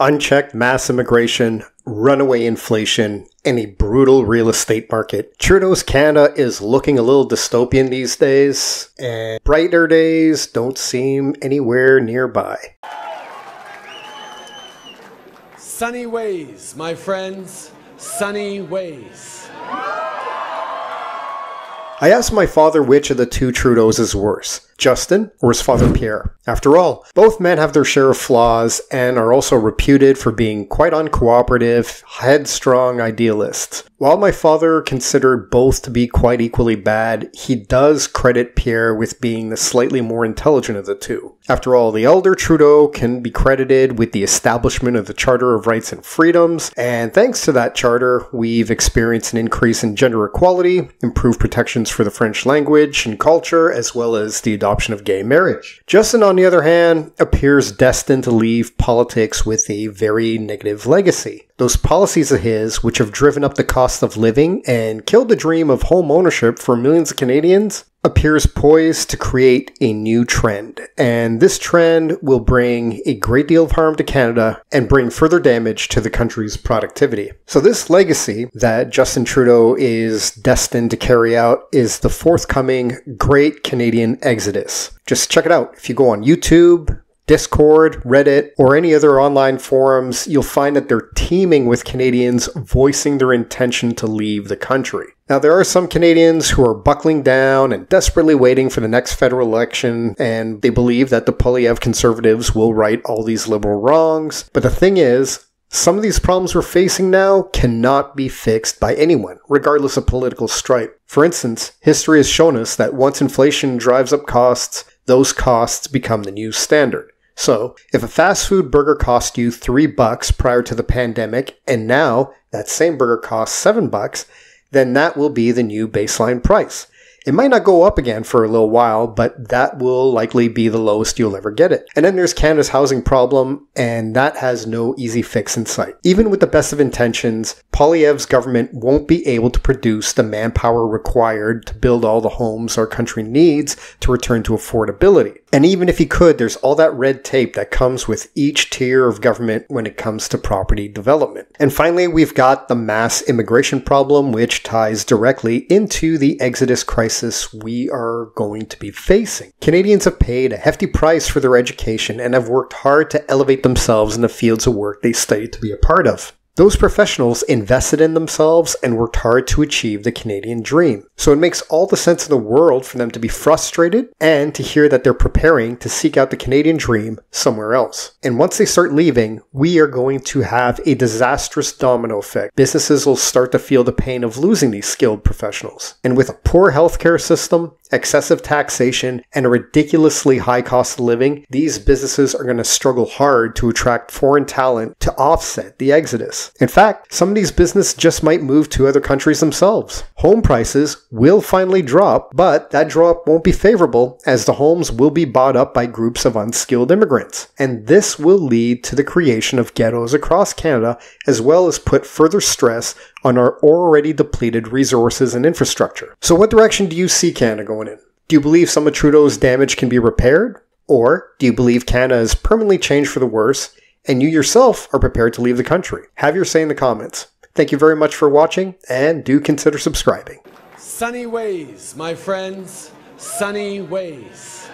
unchecked mass immigration, runaway inflation, and a brutal real estate market. Trudeau's Canada is looking a little dystopian these days, and brighter days don't seem anywhere nearby. Sunny ways, my friends, sunny ways. I asked my father which of the two Trudeaus is worse, Justin or his father Pierre. After all, both men have their share of flaws and are also reputed for being quite uncooperative, headstrong idealists. While my father considered both to be quite equally bad, he does credit Pierre with being the slightly more intelligent of the two. After all, the elder Trudeau can be credited with the establishment of the Charter of Rights and Freedoms, and thanks to that charter, we've experienced an increase in gender equality, improved protections for the French language and culture, as well as the adoption of gay marriage. Justin, on the other hand, appears destined to leave politics with a very negative legacy. Those policies of his, which have driven up the cost of living and killed the dream of home ownership for millions of Canadians, appears poised to create a new trend. And this trend will bring a great deal of harm to Canada and bring further damage to the country's productivity. So, this legacy that Justin Trudeau is destined to carry out is the forthcoming Great Canadian Exodus. Just check it out. If you go on YouTube, Discord, Reddit, or any other online forums, you'll find that they're teeming with Canadians voicing their intention to leave the country. Now, there are some Canadians who are buckling down and desperately waiting for the next federal election, and they believe that the Poilievre conservatives will right all these liberal wrongs. But the thing is, some of these problems we're facing now cannot be fixed by anyone, regardless of political stripe. For instance, history has shown us that once inflation drives up costs, those costs become the new standard. So, if a fast food burger cost you 3 bucks prior to the pandemic and now that same burger costs 7 bucks, then that will be the new baseline price. It might not go up again for a little while, but that will likely be the lowest you'll ever get it. And then there's Canada's housing problem, and that has no easy fix in sight. Even with the best of intentions, Poilievre's government won't be able to produce the manpower required to build all the homes our country needs to return to affordability. And even if he could, there's all that red tape that comes with each tier of government when it comes to property development. And finally, we've got the mass immigration problem, which ties directly into the exodus crisis we are going to be facing. Canadians have paid a hefty price for their education and have worked hard to elevate themselves in the fields of work they studied to be a part of. Those professionals invested in themselves and worked hard to achieve the Canadian dream. So it makes all the sense in the world for them to be frustrated and to hear that they're preparing to seek out the Canadian dream somewhere else. And once they start leaving, we are going to have a disastrous domino effect. Businesses will start to feel the pain of losing these skilled professionals. And with a poor healthcare system, excessive taxation, and a ridiculously high cost of living, these businesses are going to struggle hard to attract foreign talent to offset the exodus. In fact, some of these businesses just might move to other countries themselves. Home prices will finally drop, but that drop won't be favorable as the homes will be bought up by groups of unskilled immigrants. And this will lead to the creation of ghettos across Canada as well as put further stress on our already depleted resources and infrastructure. So, what direction do you see Canada going in? Do you believe some of Trudeau's damage can be repaired? Or do you believe Canada has permanently changed for the worse and you yourself are prepared to leave the country? Have your say in the comments. Thank you very much for watching and do consider subscribing. Sunny ways, my friends, sunny ways.